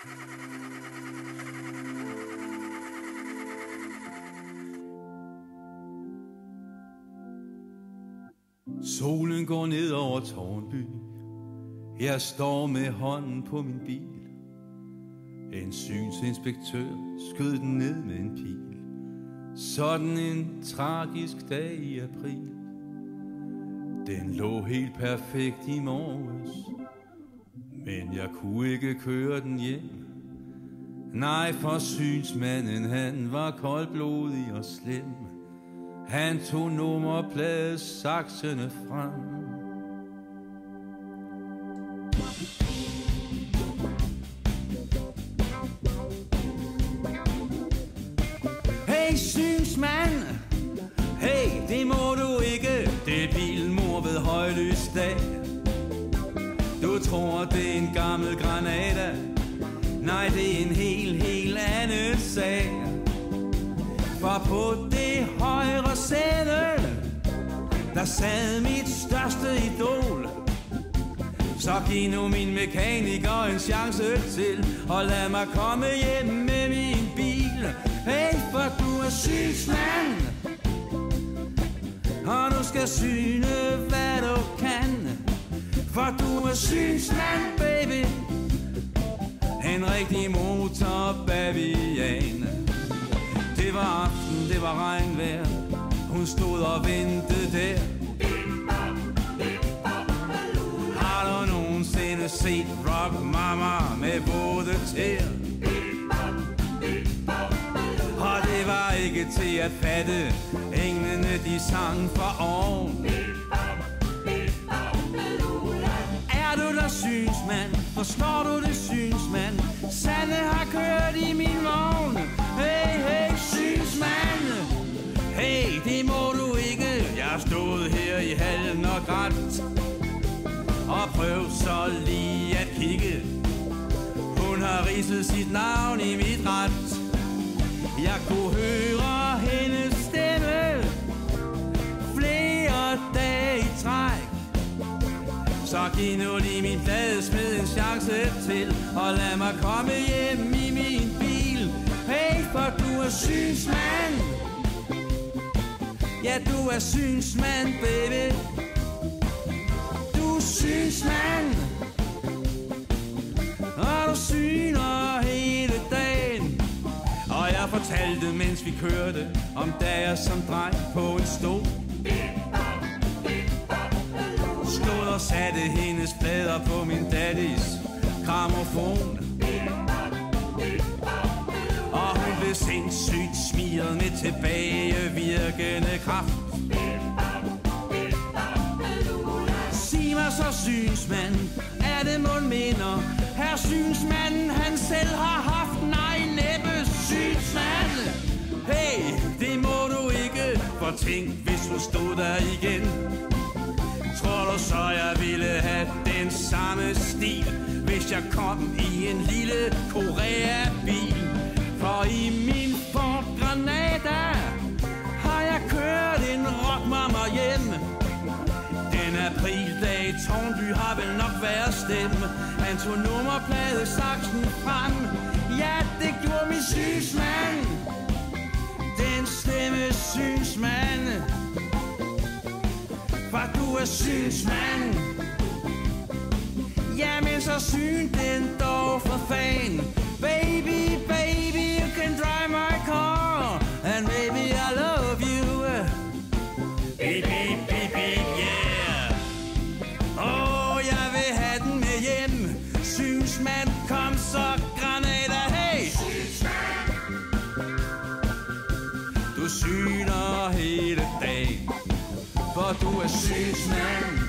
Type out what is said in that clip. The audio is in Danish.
Solen går ned over Tårnby. Jeg står med hånden på min bil. En synsinspektør skød den ned med en pil. Sådan en tragisk dag i april. Den lå helt perfekt i morges. Men jeg kunne ikke køre den hjem. Nej, for synsmanden han var koldblodig og slem. Han tog nummerplade saksene frem. Hey synsmand. Hey, det må du ikke. Det er bilen mor ved højlys dag tror det er en gammel granata. Nej, det er en helt, helt anden sag. For på det højre sæde Der sad mit største idol. Så giv nu min mekaniker en chance til Og lad mig komme hjem med min bil. Hey, for du er synsmand Og nu skal syne, du er synsmand, baby. En rigtig motorbavian Det var aften, det var regnvejr. Hun stod og ventede der. Har du nogensinde set Rock Mama med våde tæer? Og det var ikke til at fatte. Englene de sang for oven. Forstår du det synes man? Sande har kørt i min vogn. Hey, hey, synes man Hey, det må du ikke. Jeg stod her i hallen og grædt. Og prøv så lige at kigge. Hun har ridset sit navn i mit ret. Jeg kunne høre hendes så giv nu lige min pladesmed en chance til Og lad mig komme hjem i min bil. Hey, for du er synsmand. Ja, du er synsmand, baby. Du er synsmand. Og du syner hele dagen. Og jeg fortalte, mens vi kørte Om da jeg som dreng på en stol. Og satte hendes plader på min daddies gramofon. Og hun blev sindssygt smiret med tilbagevirkende kraft. Sig mig så synsmand, er det mund minder? Her synsmanden han selv har haft Nej næppe synsmand. Hey, det må du ikke For tænk hvis hun stod der igen. Tror du så jeg ville have den samme stil Hvis jeg kom i en lille Korea-bil. For i min Ford Granada Har jeg kørt en rockmammer hjem. Den aprildag i Tornby har vel nok været stemme Han tog nummerplade saksen frem. Ja, det gjorde min synsmand. Den stemme synsmand er synsmand Jamen så syn den dog for fan Du syner